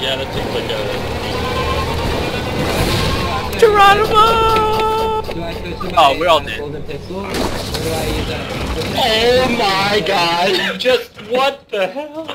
Yeah, that seems like a... Geronimo! Oh, we're all dead. Oh my god! Just what the hell?